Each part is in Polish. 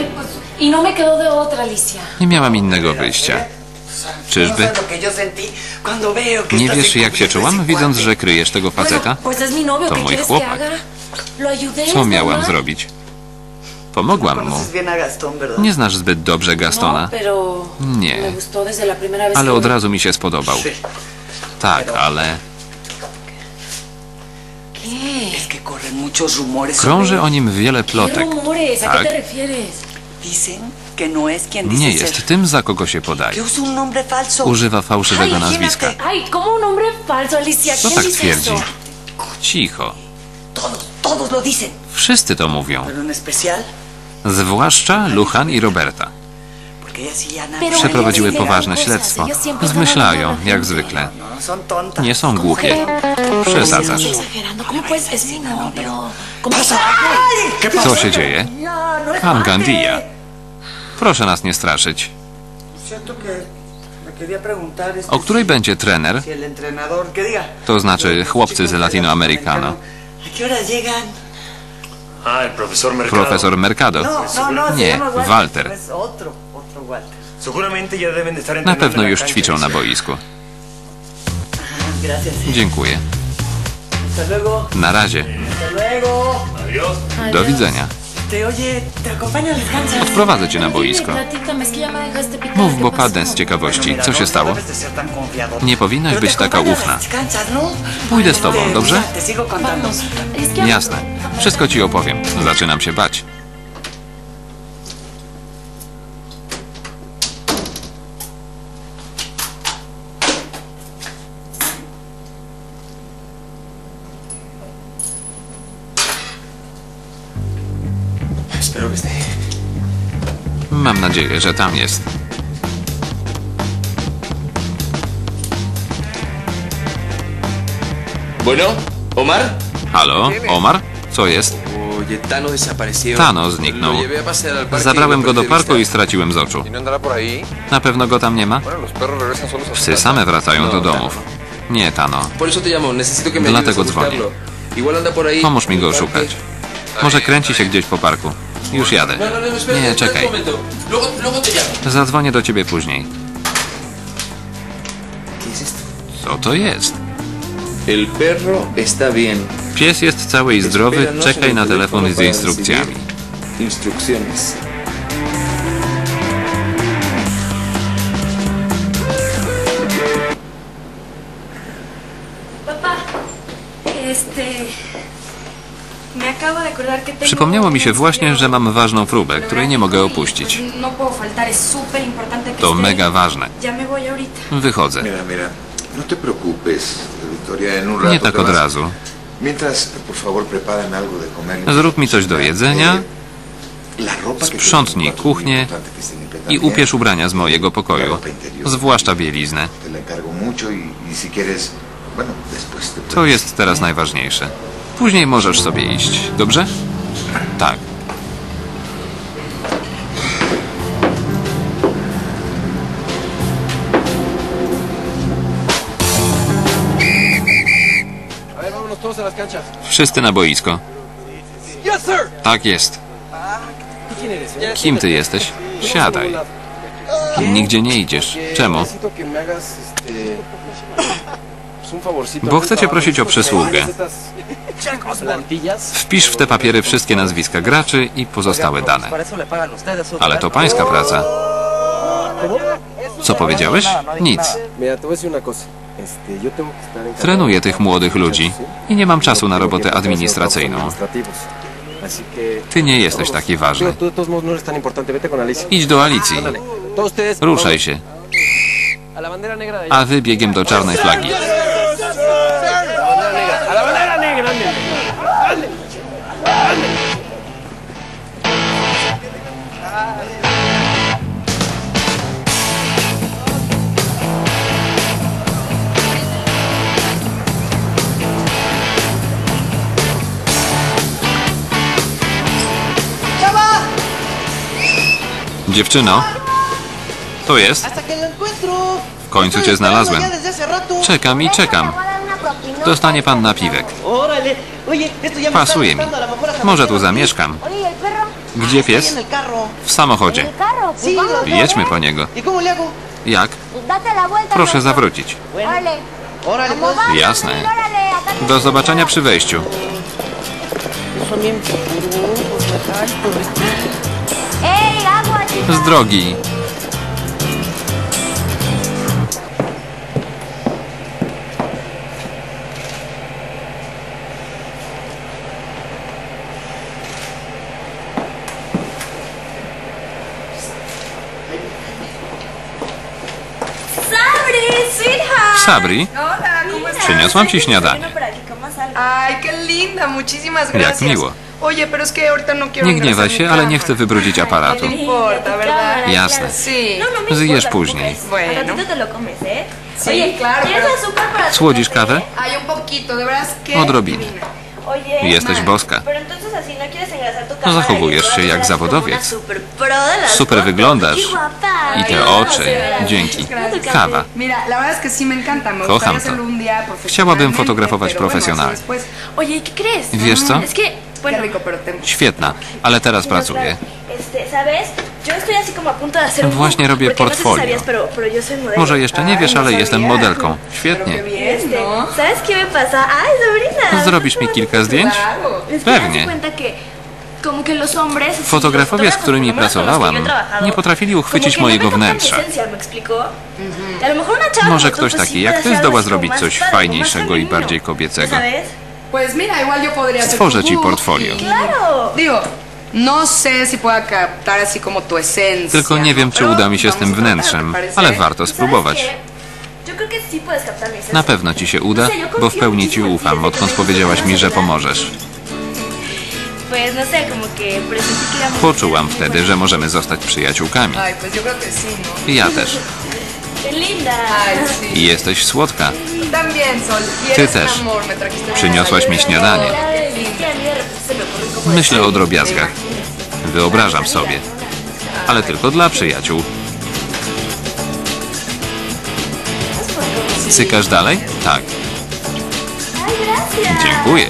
Ay, pues, y no me quedó de otra, Alicia. Nie miałam innego wyjścia. Czyżby? Nie wiesz, jak się czułam, widząc, że kryjesz tego faceta? To ¿qué mój chłopak. Co es miałam zrobić? Pomogłam mu. Nie znasz zbyt dobrze No, Gastona, pero Nie. ale od razu mi się spodobał. Tak, ale krąży o nim wiele ¿Qué plotek. Tak. Refieres? Nie jest tym, za kogo się podaje. Używa fałszywego nazwiska. Kto ¿Quién tak twierdzi? Cicho. Wszyscy to mówią. Zwłaszcza Luchan i Roberta. Przeprowadziły poważne śledztwo. Zmyślają, jak zwykle. No tontas. Nie są głupie. Przesadzasz. exagerando. ¿Cómo puedes? Es mi novio. ¿Cómo Co się dzieje? Pan Gandia. Proszę nas nie straszyć. O której będzie trener? To znaczy chłopcy z Latinoamericano. ¿A qué hora llegan? Ah, profesor Mercado. No, no, no, Nie, Walter. Na pewno już ćwiczą na boisku. Gracias. Dziękuję. Na razie. Do widzenia. Wprowadzę cię na boisko. Mów, ¿Qué bo pasó? padnę z ciekawości. Co się No stało? tan confiado. Nie powinnaś być taka ufna. ¿no? Pójdę z tobą, dobrze? Jasne. Wszystko ci opowiem. Zaczynam się bać. Nadzieję, że tam jest. Bueno, Omar. Halo? Omar? Co jest? Tano zniknął. Zabrałem y lo go do parku i straciłem z oczu. ¿Y no? Na pewno go tam nie ma? Psy same wracają No, do domów. Nie, Tano. Dlatego dzwonię. Pomóż mi go szukać. Może kręci się gdzieś po parku. Już jadę. No, no, no, Nie, czekaj. Zadzwonię do ciebie później. Co to jest? Pies jest cały i zdrowy, czekaj na telefon z instrukcjami. recibir Przypomniało mi się właśnie, że mam ważną próbę, której nie mogę y, opuścić. No To mega ważne. Wychodzę. No. Nie tak od razu. Zrób mi coś do jedzenia Eh, que sprzątnij kuchnię i ubierz ubrania z mojego pokoju, zwłaszcza bieliznę. Y, y To jest teraz najważniejsze. Później możesz sobie iść, dobrze? Tak. Wszyscy na boisko. Tak jest. Kim ty jesteś? Siadaj. Nigdzie nie idziesz. Czemu? Bo chcę cię prosić o przysługę. Wpisz w te papiery wszystkie nazwiska graczy i pozostałe dane. Ale to pańska praca. Co powiedziałeś? Nic. Trenuję tych młodych ludzi i nie mam czasu na robotę administracyjną. Ty nie jesteś taki ważny. Idź do Alicji. Ruszaj się. A wy biegiem do czarnej flagi. Dziewczyno, to jest? W końcu cię znalazłem. Czekam i czekam. Dostanie pan napiwek. Pasuje mi. Może tu zamieszkam. ¿y? Gdzie pies? W samochodzie. Jedźmy po niego. ¿Y? Jak? Proszę zawrócić. Jasne. Do zobaczenia przy wejściu. Z drogi. Sabri. Przyniosłam ci śniadanie. Jak miło. No Nie gniewaj się, ale nie chcę wybrudzić aparatu. No. Jasne. No, Zjesz później. ¿eh? Sí, Oye, claro, ¿quieres pero- azúcar para tu Słodzisz kawę? Odrobinę. Oye, Jesteś boska. cámara zachowujesz y się jak zawodowiec. super wyglądasz. I te oczy. Dzięki. Kawa. Kocham to. Chciałabym fotografować profesjonalnie. ¿y. Wiesz co? Qué bueno, rico, pero te... Świetna, ale teraz no, pracuję. un Właśnie robię no portfolio. Może jeszcze nie wiesz, no ale jestem modelką. Świetnie. ¿no? Zrobisz mi kilka zdjęć? Pewnie. Fotografowie, z którymi pracowałam, nie potrafili uchwycić no mojego wnętrza. Może ktoś taki jak ty zdoła zrobić coś fajniejszego i bardziej kobiecego. ¿Sabes? Pues mira, igual yo podría hacer Stworzę ci portfolio. Claro. Digo, sé si pueda captar así como tu esencia. Tylko nie wiem, czy uda mi się z tym wnętrzem, ale warto ¿Y sabes spróbować. Na pewno ci się uda, bo w pełni ci ufam, odkąd powiedziałaś mi, że pomożesz. No Poczułam wtedy, że możemy zostać przyjaciółkami. ¿no? I ja też. Jesteś słodka. Ty też. Przyniosłaś mi śniadanie. Myślę o drobiazgach. Wyobrażam sobie. Ale tylko dla przyjaciół. Cykasz dalej? Tak. Dziękuję.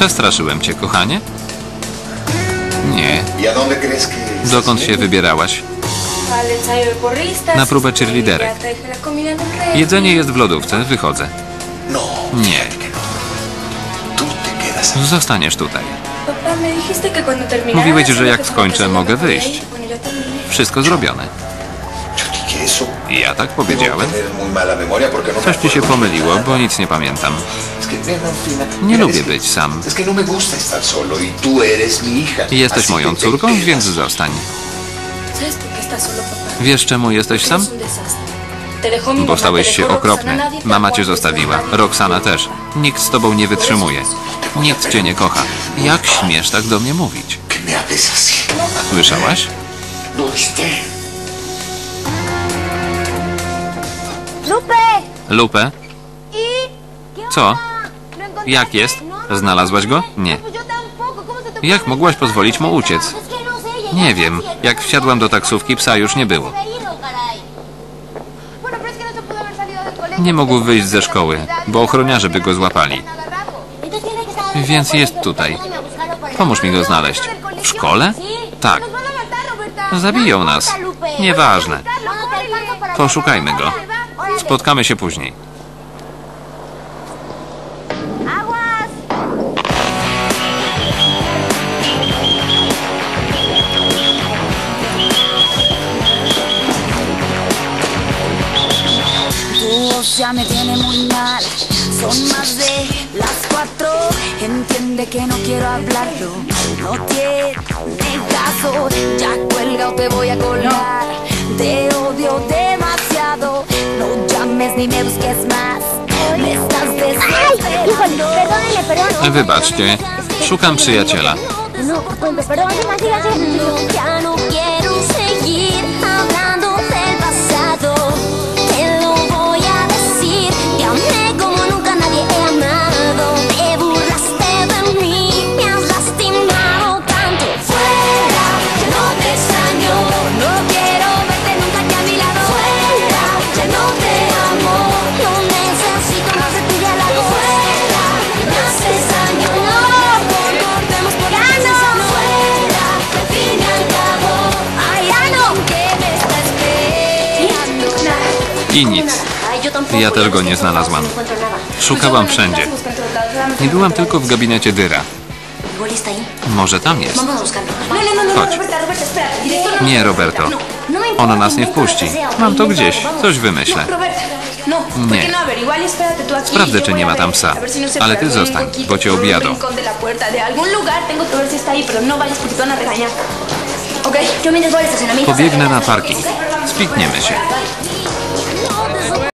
Przestraszyłem cię, kochanie? Nie. ¿Y a dónde crees que estás Dokąd się wybierałaś? Na próbę cheerleaderek. Jedzenie jest w lodówce, wychodzę. No, Nie. Zostaniesz tutaj. Mówiłeś, że jak skończę, mogę wyjść. Wszystko zrobione. Ja tak powiedziałem. no Coś ci się pomyliło, bo nic nie pamiętam. Nie lubię być sam. No. Jesteś moją córką, więc zostań. Wiesz, czemu jesteś sam? Bo stałeś się okropny. Mama cię zostawiła. Roxana też. Nikt z tobą nie wytrzymuje. Nikt cię nie kocha. Jak śmiesz tak do mnie mówić? Słyszałaś? Lupę? ¿Y qué Co? Jak jest? No, no, Znalazłaś go? Nie. Pues yo tampoco. ¿Cómo se te Jak mogłaś pozwolić mu uciec? no Nie wiem. Jak wsiadłam do taksówki, psa już nie było. no Nie mógł wyjść ze szkoły, bo no ochroniarze by go złapali. Więc jest tutaj. Pomóż mi go znaleźć. W szkole? Tak. Zabiją No nas. Nieważne. No Poszukajmy go. Spotkamy się później. Ya me tiene muy mal. Son más de las cuatro. Entiende que no quiero hablarlo. No tiene caso. Wybaczcie. Szukam przyjaciela. I nic. Ja też go nie znalazłam. Szukałam wszędzie. Nie byłam tylko w gabinecie Dyra. Może tam jest. Chodź. Nie, Roberto. Ona nas nie wpuści. Mam to gdzieś. Coś wymyślę. No, Roberta, no, ¿por Nie. Sprawdzę, czy nie ma tam psa. Ale ty zostań, bo cię objadą. Pobiegnę na parking. Spikniemy się.